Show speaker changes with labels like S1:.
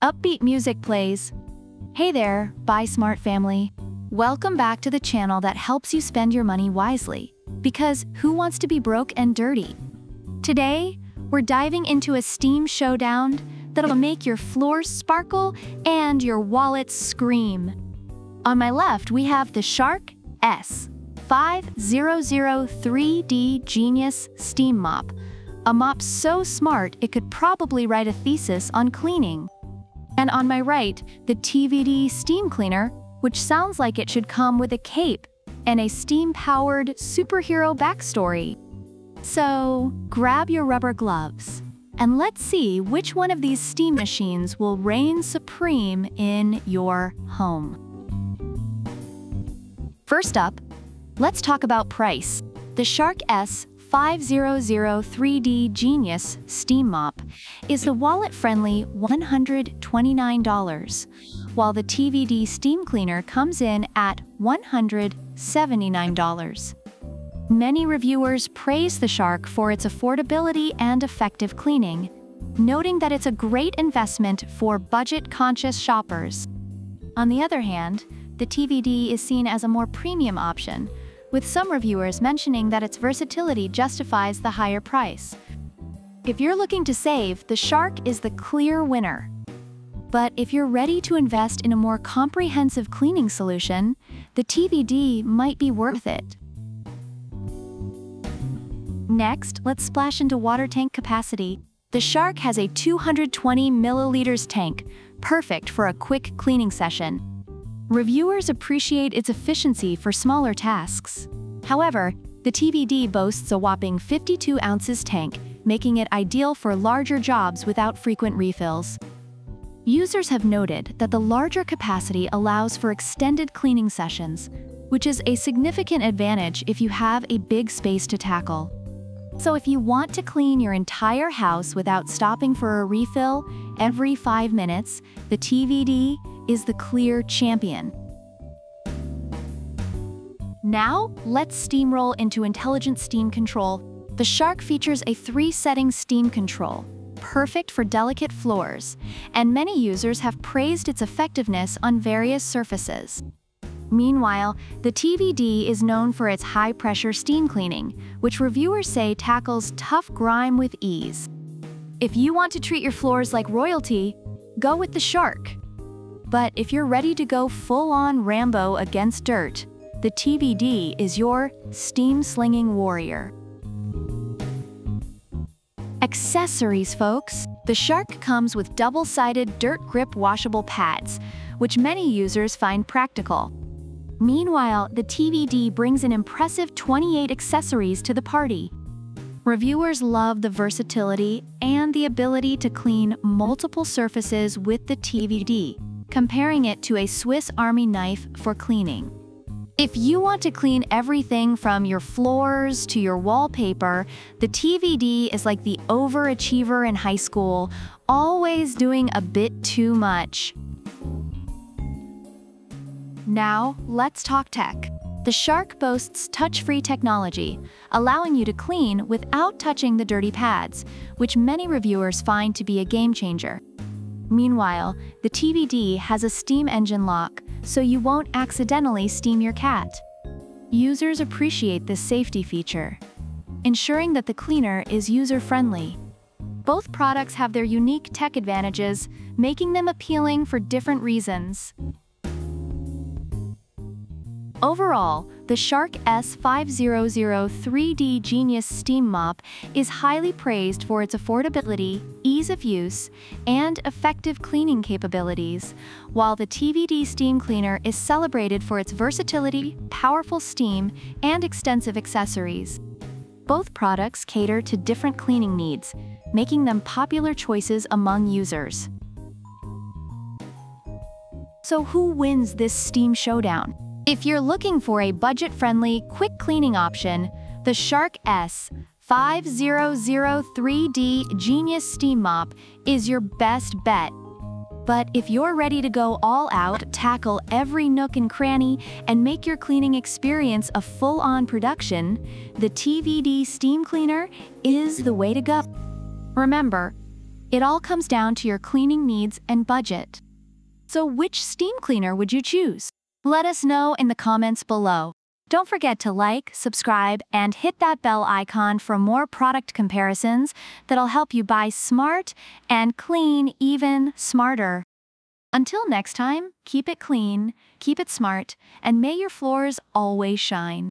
S1: Upbeat music plays. Hey there, Buy Smart family. Welcome back to the channel that helps you spend your money wisely. Because who wants to be broke and dirty? Today, we're diving into a Steam showdown that'll make your floors sparkle and your wallets scream. On my left, we have the Shark S 5003D Genius Steam Mop, a mop so smart it could probably write a thesis on cleaning. And on my right, the TVD Steam Cleaner, which sounds like it should come with a cape and a steam-powered superhero backstory. So, grab your rubber gloves, and let's see which one of these steam machines will reign supreme in your home. First up, let's talk about price. The Shark S 5003D Genius Steam Mop is the wallet-friendly $129, while the TVD Steam Cleaner comes in at $179. Many reviewers praise the Shark for its affordability and effective cleaning, noting that it's a great investment for budget-conscious shoppers. On the other hand, the TVD is seen as a more premium option, with some reviewers mentioning that its versatility justifies the higher price. If you're looking to save, the Shark is the clear winner. But if you're ready to invest in a more comprehensive cleaning solution, the TVD might be worth it. Next, let's splash into water tank capacity. The Shark has a 220 milliliters tank, perfect for a quick cleaning session. Reviewers appreciate its efficiency for smaller tasks. However, the TVD boasts a whopping 52 ounces tank, making it ideal for larger jobs without frequent refills. Users have noted that the larger capacity allows for extended cleaning sessions, which is a significant advantage if you have a big space to tackle. So if you want to clean your entire house without stopping for a refill every 5 minutes, the TVD is the clear champion. Now, let's steamroll into intelligent steam control. The Shark features a three-setting steam control, perfect for delicate floors, and many users have praised its effectiveness on various surfaces. Meanwhile, the TVD is known for its high-pressure steam cleaning, which reviewers say tackles tough grime with ease. If you want to treat your floors like royalty, go with the Shark. But if you're ready to go full-on Rambo against dirt, the TVD is your steam-slinging warrior. Accessories, folks. The Shark comes with double-sided dirt grip washable pads, which many users find practical. Meanwhile, the TVD brings an impressive 28 accessories to the party. Reviewers love the versatility and the ability to clean multiple surfaces with the TVD, comparing it to a Swiss Army knife for cleaning. If you want to clean everything from your floors to your wallpaper, the TVD is like the overachiever in high school, always doing a bit too much. Now, let's talk tech. The Shark boasts touch-free technology, allowing you to clean without touching the dirty pads, which many reviewers find to be a game changer. Meanwhile, the TVD has a steam engine lock, so you won't accidentally steam your cat. Users appreciate this safety feature, ensuring that the cleaner is user-friendly. Both products have their unique tech advantages, making them appealing for different reasons. Overall, the Shark S5003D Genius Steam Mop is highly praised for its affordability, ease of use, and effective cleaning capabilities, while the TVD Steam Cleaner is celebrated for its versatility, powerful steam, and extensive accessories. Both products cater to different cleaning needs, making them popular choices among users. So who wins this Steam Showdown? If you're looking for a budget-friendly, quick cleaning option, the Shark S 5003D Genius Steam Mop is your best bet. But if you're ready to go all out, tackle every nook and cranny, and make your cleaning experience a full-on production, the TVD Steam Cleaner is the way to go. Remember, It all comes down to your cleaning needs and budget. So which steam cleaner would you choose? Let us know in the comments below. Don't forget to like, subscribe, and hit that bell icon for more product comparisons that'll help you buy smart and clean even smarter. Until next time, keep it clean, keep it smart, and may your floors always shine.